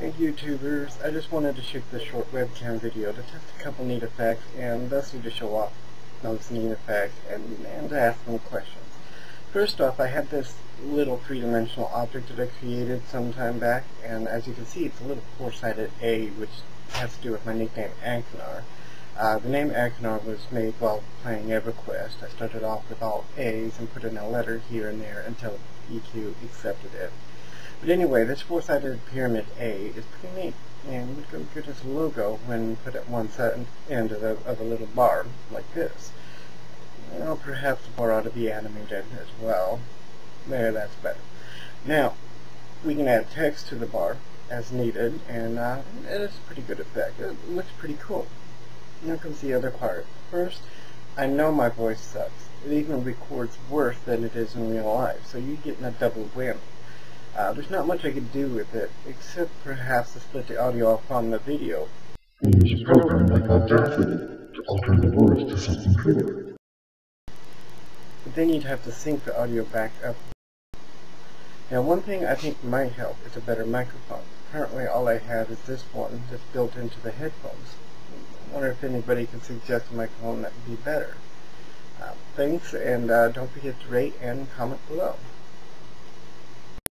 Hey YouTubers, I just wanted to shoot this short webcam video to test a couple neat effects and thusly to show off those neat effects and, and to ask some questions. First off, I had this little three-dimensional object that I created some time back and as you can see it's a little four-sided A which has to do with my nickname Aakanaar. Uh, the name Aakanaar was made while playing EverQuest. I started off with all A's and put in a letter here and there until EQ accepted it. But anyway, this four-sided pyramid A is pretty neat, and go good as a logo when put at one side, end of a, of a little bar, like this. Well, perhaps the bar ought to be animated as well. There, that's better. Now, we can add text to the bar as needed, and uh, it's a pretty good effect. It looks pretty cool. Now comes the other part. First, I know my voice sucks. It even records worse than it is in real life, so you're getting a double whammy. Uh, there's not much I could do with it, except perhaps to split the audio off on the video. And use a program like Audacity to alter the words to something cooler. But then you'd have to sync the audio back up. Now one thing I think might help is a better microphone. Currently all I have is this one that's built into the headphones. I wonder if anybody can suggest a microphone that would be better. Uh, thanks, and uh, don't forget to rate and comment below.